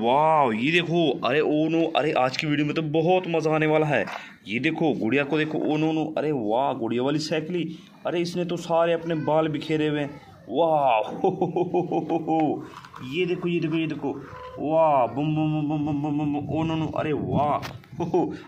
वाह, ये देखो, अरे ओ नो अरे आज की वीडियो में तो बहुत मज़ा आने वाला है। ये देखो, गुड़िया को देखो ओ नो नो अरे वाह, गुड़िया वाली साइकिल। अरे इसने तो सारे अपने बाल बिखेरे हुए हैं। वाह। ये देखो ये देखो ये देखो। वाह, बम बम बम बम बम बम बम ओ नो नो अरे वाह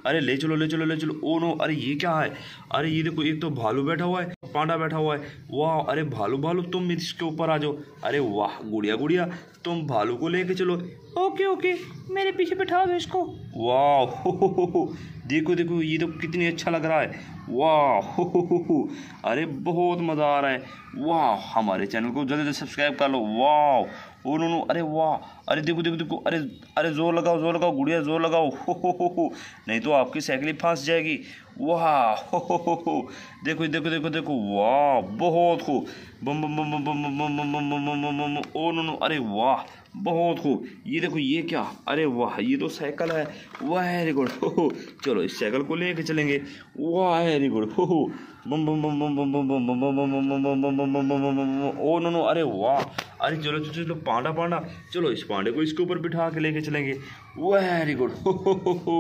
अरे, ले चलो ले चलो ले चलो ओ नो अरे ये क्या है? अरे ये देखो, एक तो भालू बैठा हुआ है, पांडा बैठा हुआ है। वाह, अरे भालू भालू, तुम इसके ऊपर आ जाओ। अरे वाह, गुड़िया गुड़िया, तुम भालू को लेके चलो। ओके ओके, मेरे पीछे बैठा दो इसको। वाह हो, हो, हो, हो, देखो देखो ये तो कितनी अच्छा लग रहा है वाह हो, हो, हो, हो, अरे बहुत मज़ा आ रहा है वाह हमारे चैनल को जल्दी जल्दी सब्सक्राइब कर लो वाह ओ नो नो अरे वाह अरे देखो देखो देखो अरे अरे ज़ोर लगाओ ज़ोर लगाओ गुड़िया ज़ोर लगाओ हो हो हो हो नहीं तो आपकी साइकिल फंस जाएगी वाह हो हो हो हो देखो देखो देखो देखो वाह बहुत खूब बम बम बम बम बम बम बम बम बम बम बम ओ नो नो अरे वाह बहुत खूब। ये देखो, ये क्या? अरे वाह, ये तो साइकिल है। वाह वेरी गुड। चलो, इस साइकिल को लेके चलेंगे। वाह वेरी गुड। हो बम बम बम बम बम बम बम बम बम बम बम बम बम बम बम बम बम ओ नो नो अरे वाह अरे चलो चलो चलो पांडा पांडा चलो इस पांडे को इसके ऊपर बिठा के लेके चलेंगे वेरी गुड हो हो हो हो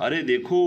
अरे देखो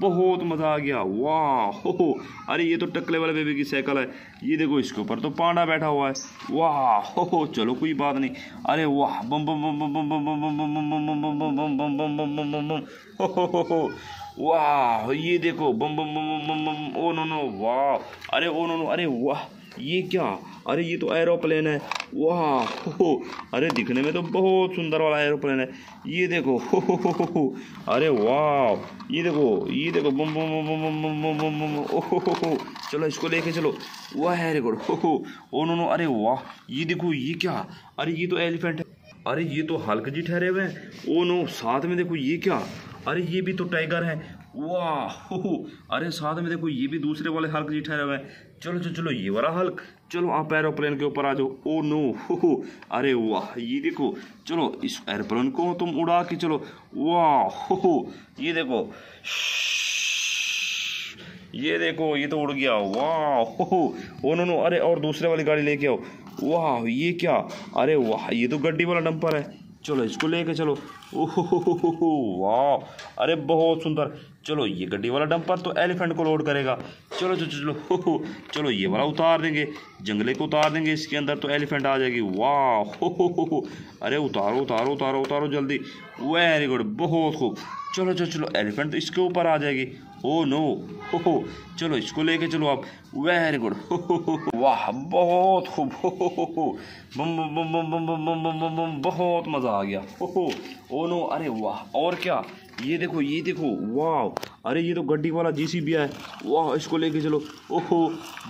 बहुत मज़ा आ गया वाह हो हो अरे ये तो टकले वाले बेबी की साइकिल है ये देखो इसके ऊपर तो पांडा बैठा हुआ है वाह हो हो चलो कोई बात नहीं अरे वाह बम बम बम बम बम बम बम बम बम बम बम बम बम बम बम बम बम बम हो हो हो हो वाह ये देखो बम बम बम बम बम ओ नो नो वाह अरे ओ नो नो अरे वाह ये क्या अरे ये तो एरोप्लेन है वाह हो अरे दिखने में तो बहुत सुंदर वाला एरोप्लेन है ये देखो हो हो हो हो हो अरे वाह ये देखो ये देखो बम बम बम बम बम बम बम बम ओ हो हो हो चलो इसको लेके चलो वाह वेरी गुड हो हो ओ नो नो अरे वाह ये देखो ये क्या अरे ये तो एलिफेंट है अरे ये तो हल्क जी ठहरे हुए हैं ओ नो साथ में देखो ये क्या अरे ये भी तो टाइगर है। वाह अरे साथ में देखो, ये भी दूसरे वाले हल्क जी ठहरे हुए हैं। चलो चलो चलो, ये वाला हल्क। चलो, आप एरोप्लेन के ऊपर आ जाओ। ओ, नो, हो अरे वाह, ये देखो, चलो, इस एरोप्लेन को तुम उड़ा के चलो। वाह, हो हो। ये देखो ये देखो, ये तो उड़ गया। वाह हो। ओ, नो नो, अरे और दूसरे वाली गाड़ी लेके आओ। वाह, ये क्या? अरे वाह, ये तो गड्डी वाला डंपर है। चलो, इसको लेके चलो। Ooh, wow. अरे बहुत सुंदर। चलो, ये गड्डी वाला डंपर तो एलिफेंट को लोड करेगा। चलो चलो चलो, हो चलो, ये वाला उतार देंगे। जंगले को उतार देंगे, इसके अंदर तो एलिफेंट आ जाएगी। वाह, हो हो हो अरे, उतारो उतारो उतारो उतारो जल्दी। वेरी गुड बहुत खूब। चलो चलो चलो, एलिफेंट तो इसके ऊपर आ जाएगी। ओ नो हो हो। चलो, इसको लेके चलो आप। वेरी गुड वाह, बहुत खूब, हो हो बम बम बम बम बम बम बम बम बहुत मज़ा आ गया। हो हो। ओ नो अरे वाह, और क्या? ये देखो ये देखो वाह अरे ये तो गड्डी वाला जीसीबी है वाह इसको लेके चलो ओहो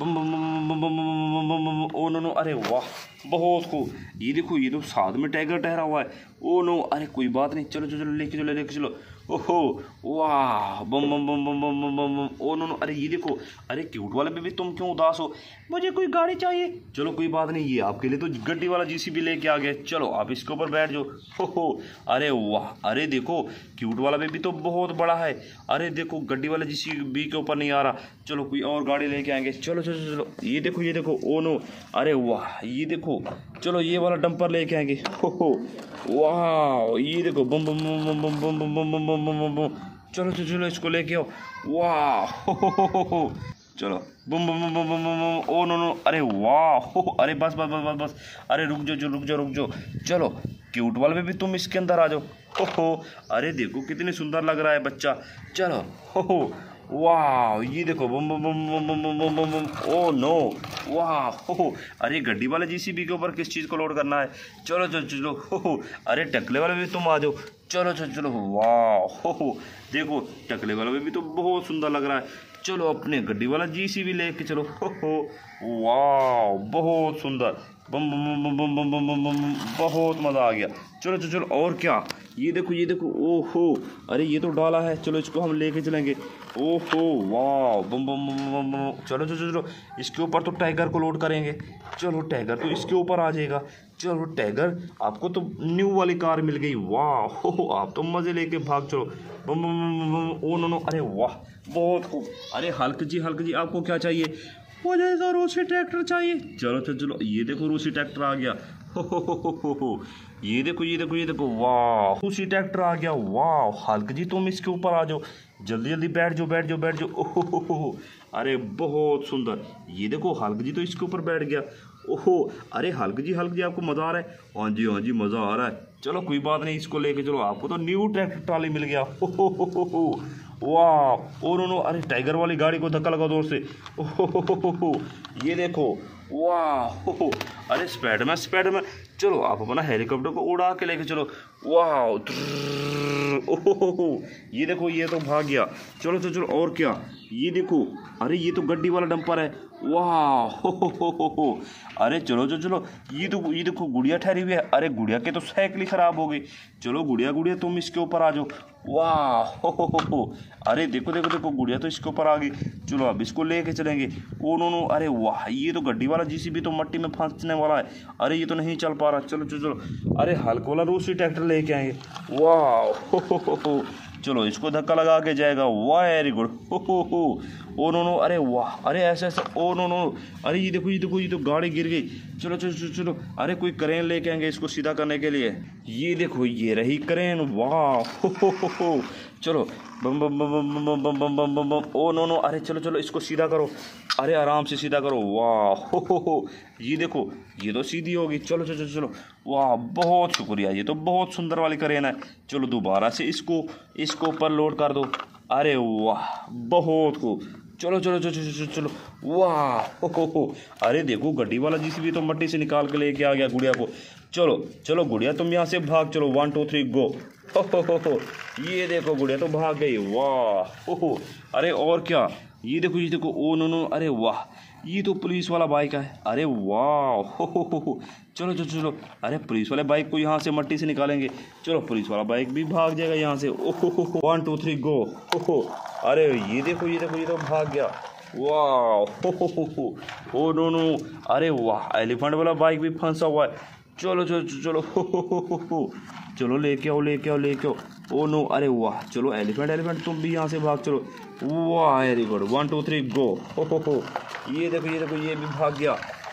बम बम बम बम बम ओ नो नो अरे वाह बहुत खूब ये देखो ये तो साथ में टाइगर ठहरा हुआ है ओ नो अरे कोई बात नहीं चलो चलो चलो लेके चलो लेके चलो ओहो वाह बम बम बम बम बम बम बम ओ नो नो अरे ये देखो अरे क्यूट वाले बेबी तुम क्यों उदास हो मुझे कोई गाड़ी चाहिए चलो कोई बात नहीं ये आपके लिए तो गड्डी वाला जीसीबी लेके आ गया चलो आप इसके ऊपर बैठ जाओ हो हो अरे वाह अरे देखो क्यूट वाला बेबी तो बहुत बड़ा है अरे देखो गड्डी वाला जीसीबी के ऊपर नहीं आ रहा चलो कोई और गाड़ी लेके आएँगे चलो चलो चलो ये देखो ये देखो ओ नो अरे वाह ये देखो चलो ये वाला डंपर लेके आएँगे हो हो वाह ये देखो बम बम बम बम बम बम बम बम बम बम बम बम चलो चलो चलो इसको लेके आओ वाह हो हो हो हो हो चलो बम बम बम बम बम बम ओ नो नो अरे वाह हो अरे बस बस बस बस बस अरे रुक जाओ जो रुक जाओ रुक जाओ चलो क्यूट वाले में भी तुम इसके अंदर आ जाओ हो हो अरे देखो कितनी सुंदर लग रहा है बच्चा चलो हो हो वाह ये देखो बम बम बम बम बम बम बम बम बम ओ नो वाह हो हो अरे गड्डी वाले जीसीबी के ऊपर किस चीज़ को लोड करना है चलो चलो चलो हो हो अरे टकले वाले भी तुम आ जाओ चलो चलो चलो वाह हो हो देखो टकले वाला भी तो बहुत सुंदर लग रहा है चलो अपने गड्डी वाला जी जीसीबी लेके चलो हो हो वाह बहुत सुंदर बम बम बम बम बम बम बम बहुत मज़ा आ गया चलो चलो चलो और क्या ये देखो ये देखो, ओहो, अरे ये तो डाला है, चलो इसको हम लेके चलेंगे। ओहो वाह बम बम बम बम बम चलो चलो चलो, इसके ऊपर तो टाइगर को लोड करेंगे। चलो, टाइगर तो इसके ऊपर आ जाएगा। चलो, टाइगर, आपको तो न्यू वाली कार मिल गई। वाह हो आप तो मज़े लेके भाग चलो। बम बम बम बम ओ, नो नो, अरे वाह, बहुत खूब। अरे हल्क जी हल्क जी, आपको क्या चाहिए? मुझे तो रूसी ट्रैक्टर चाहिए। चलो चलो चलो, ये देखो, रूसी ट्रैक्टर आ गया। हो हो हो हो हो। ये देखो ये देखो ये देखो, वाह उसी ट्रैक्टर आ गया, वाह, हल्क जी, तुम इसके ऊपर आ जाओ। जल्दी जल्दी बैठ जाओ बैठ जाओ बैठ जाओ। ओहो, अरे बहुत सुंदर। ये देखो, हल्क जी तो इसके ऊपर बैठ गया। ओहो, अरे हल्क जी हल्क जी, आपको मज़ा आ रहा है? हाँ जी हाँ जी, मज़ा आ रहा है। चलो, कोई बात नहीं, इसको लेके चलो। आपको तो न्यू ट्रैक्टर ट्राली मिल गया। हो वाह, और उन्होंने, अरे टाइगर वाली गाड़ी को धक्का लगा ज़ोर से। ओहो ये देखो, वाह, अरे स्पैड में स्पैड में चलो, आप अपना हेलीकॉप्टर को उड़ा के लेके चलो। वाह ओहो ये देखो, ये तो भाग गया। चलो चलो चलो, और क्या? ये देखो, अरे ये तो गड्डी वाला डंपर है। वाह, हो हो हो हो अरे चलो चलो चलो। ये तो ये देखो, गुड़िया ठहरी हुई है। अरे गुड़िया के तो साइकिल खराब हो गई। चलो, गुड़िया गुड़िया, तुम इसके ऊपर आ जाओ। वाह, हो हो हो हो। अरे देखो देखो देखो, गुड़िया तो इसके ऊपर आ गई। चलो, अब इसको लेके चलेंगे। ओ, नो नो, अरे वाह, ये तो गड्डी वाला जीसीबी तो मट्टी में फंसने वाला है। अरे ये तो नहीं चल पा रहा। चलो चलो चलो। अरे हल्क वाला दूसरी ट्रैक्टर लेके आएँगे। वाह हो हो हो। चलो, इसको धक्का लगा के जाएगा। वेरी गुड हो हो हो। ओ, नो नो, अरे वाह, अरे ऐसे ऐसे। ओ, नो नो अरे, ये देखो ये देखो, ये तो गाड़ी गिर गई। चलो चलो चलो चलो। अरे, कोई क्रेन लेके आएँगे इसको सीधा करने के लिए। ये देखो, ये रही क्रेन वाह हो हो हो। चलो, बम बम बम बम बम बम बम बम बम बम। ओ, नो नो, अरे चलो चलो, इसको सीधा करो। अरे आराम से सीधा करो। वाह, हो हो हो। ये देखो, ये तो सीधी होगी। चलो चलो चलो वाह, बहुत शुक्रिया। ये तो बहुत सुंदर वाली करेन है। चलो, दोबारा से इसको इसको ऊपर लोड कर दो। अरे वाह, बहुत खूब। चलो चलो चलो चलो चलो वाह, हो हो अरे देखो, गड्डी वाला जिस भी तो मट्टी से निकाल के लेके आ गया गुड़िया को। चलो चलो गुड़िया, तुम यहाँ से भाग, चलो वन टू थ्री गो हो हो हो ये देखो गुड़िया तो भाग गई। वाह, हो अरे और क्या? ये देखो ये देखो, ओ, नो नो, अरे वाह। ये तो पुलिस वाला बाइक है। अरे वाह, हो हो हो चलो चलो चलो। अरे पुलिस वाले बाइक को यहाँ से मट्टी से निकालेंगे। चलो, पुलिस वाला बाइक भी भाग जाएगा यहाँ से। ओहो वन टू थ्री गो हो हो। अरे ये देखो ये देखो, ये तो भाग गया। वाह हो नो नो। अरे वाह, एलिफेंट वाला बाइक भी फंसा हुआ है। चलो चलो चलो चलो चलो, लेके आओ लेके आओ लेके आओ। ओ, नो, अरे वाह, चलो, एलिफेंट एलिफेंट, तुम भी यहाँ से भाग चलो। वाह, very good. One, two, three, go. हो हो हो। ये देखो ये देखो, ये भी भाग गया।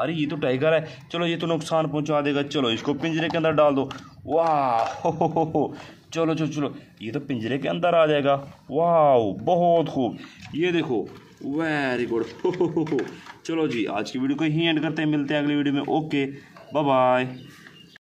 अरे, ये तो टाइगर है। चलो, ये तो नुकसान पहुँचा देगा। चलो, इसको पिंजरे के अंदर डाल दो। वाह हो हो हो चलो चलो चलो। ये तो पिंजरे के अंदर आ जाएगा। वाह बहुत खूब। ये देखो वेरी गुड चलो जी, आज की वीडियो को ही एंड करते हैं। मिलते हैं अगली वीडियो में। Okay bye bye